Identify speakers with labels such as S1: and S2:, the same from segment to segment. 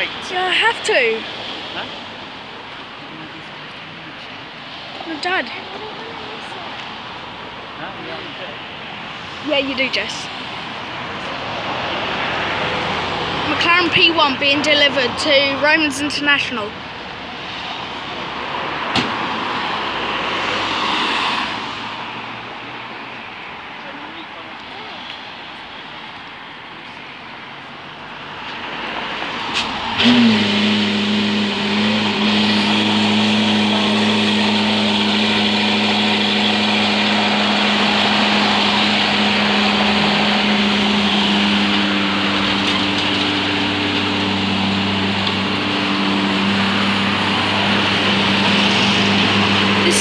S1: wait.
S2: Yeah, I have to.
S1: Huh?
S2: No, Dad.
S1: Yeah,
S2: Yeah, you do, Jess. McLaren P1 being delivered to Romans International. This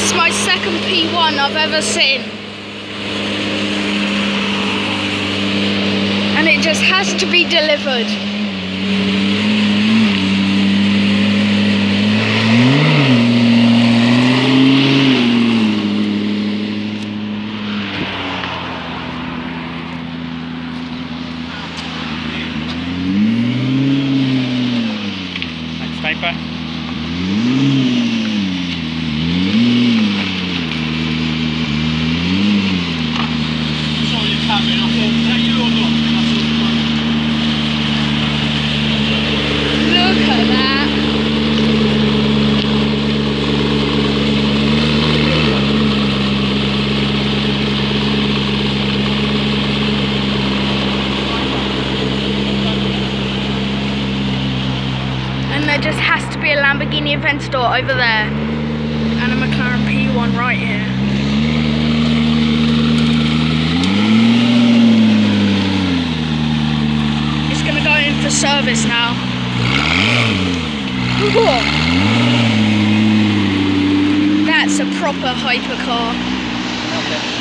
S2: is my second P1 I've ever seen. And it just has to be delivered. 快。There just has to be a Lamborghini Aventador over there. And a McLaren P1 right here. It's gonna go in for service now. That's a proper hypercar.
S1: Okay.